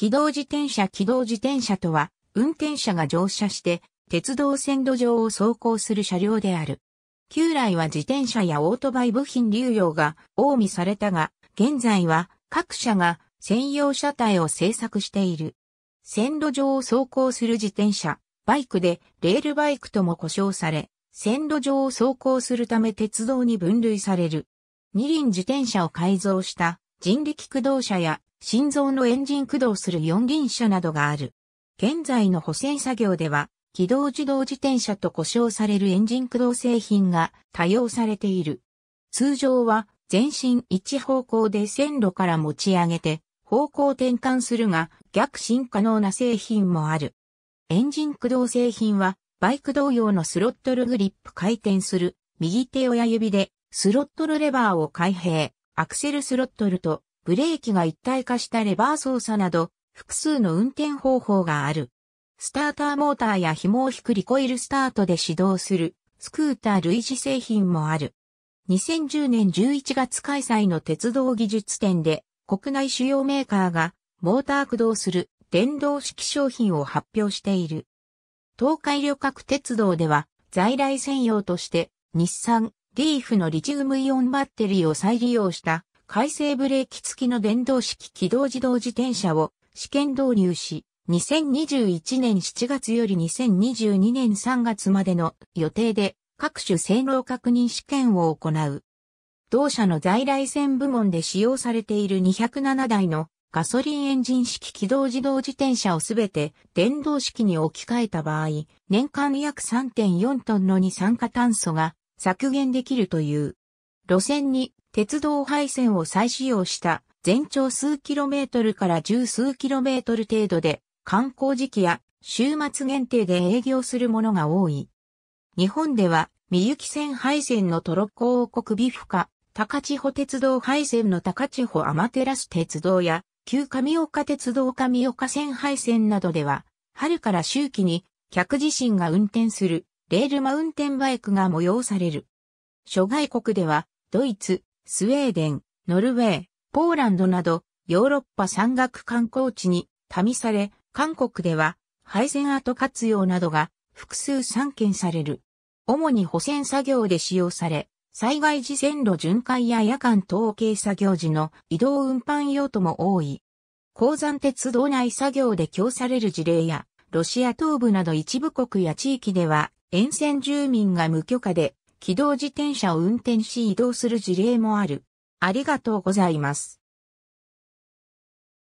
機動自転車機動自転車とは、運転者が乗車して鉄道線路上を走行する車両である。旧来は自転車やオートバイ部品流用が近江されたが、現在は各社が専用車体を製作している。線路上を走行する自転車、バイクでレールバイクとも呼称され、線路上を走行するため鉄道に分類される。二輪自転車を改造した人力駆動車や心臓のエンジン駆動する四輪車などがある。現在の補正作業では機動自動自転車と呼称されるエンジン駆動製品が多用されている。通常は全身一方向で線路から持ち上げて方向転換するが逆進可能な製品もある。エンジン駆動製品はバイク同様のスロットルグリップ回転する右手親指でスロットルレバーを開閉、アクセルスロットルとブレーキが一体化したレバー操作など複数の運転方法がある。スターターモーターや紐を引くリコイルスタートで始動するスクーター類似製品もある。2010年11月開催の鉄道技術展で国内主要メーカーがモーター駆動する電動式商品を発表している。東海旅客鉄道では在来専用として日産リーフのリチウムイオンバッテリーを再利用した回生ブレーキ付きの電動式機動自動自転車を試験導入し、2021年7月より2022年3月までの予定で各種性能確認試験を行う。同社の在来線部門で使用されている207台のガソリンエンジン式機動自動自転車をすべて電動式に置き換えた場合、年間約3.4トンの二酸化炭素が削減できるという。路線に鉄道配線を再使用した全長数キロメートルから十数キロメートル程度で観光時期や週末限定で営業するものが多い。日本では、三行線配線のトロッコ王国ビフカ、高千穂鉄道配線の高千穂アマテラス鉄道や、旧上岡鉄道上岡線配線などでは、春から周期に客自身が運転するレールマウンテンバイクが催される。諸外国では、ドイツ、スウェーデン、ノルウェー、ポーランドなど、ヨーロッパ山岳観光地に試され、韓国では配線跡活用などが複数散見される。主に補線作業で使用され、災害時線路巡回や夜間統計作業時の移動運搬用途も多い。鉱山鉄道内作業で供される事例や、ロシア東部など一部国や地域では、沿線住民が無許可で、機動自転車を運転し移動する事例もある。ありがとうございます。